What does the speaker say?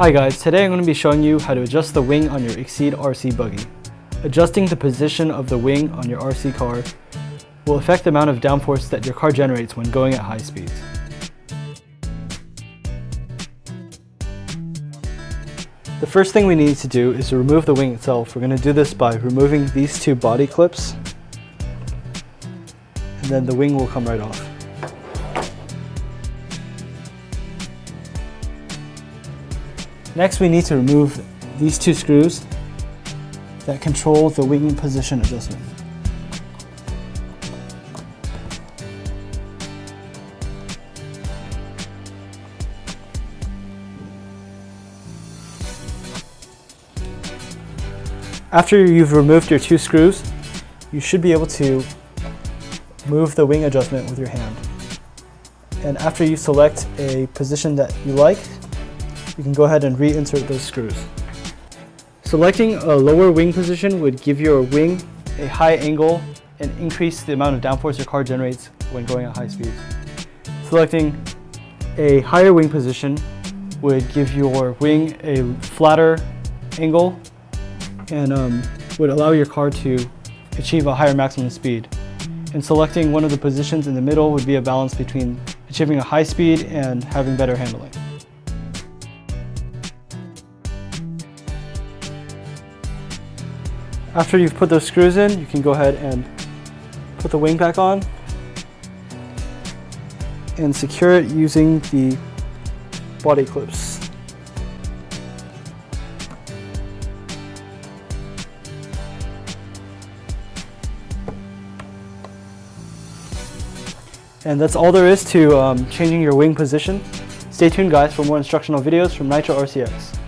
Hi guys, today I'm going to be showing you how to adjust the wing on your Exceed RC buggy. Adjusting the position of the wing on your RC car will affect the amount of downforce that your car generates when going at high speeds. The first thing we need to do is to remove the wing itself. We're going to do this by removing these two body clips and then the wing will come right off. Next we need to remove these two screws that control the wing position adjustment. After you've removed your two screws, you should be able to move the wing adjustment with your hand. And after you select a position that you like, you can go ahead and reinsert those screws. Selecting a lower wing position would give your wing a high angle and increase the amount of downforce your car generates when going at high speeds. Selecting a higher wing position would give your wing a flatter angle and um, would allow your car to achieve a higher maximum speed. And selecting one of the positions in the middle would be a balance between achieving a high speed and having better handling. After you've put those screws in, you can go ahead and put the wing back on and secure it using the body clips. And that's all there is to um, changing your wing position. Stay tuned guys for more instructional videos from Nitro RCX.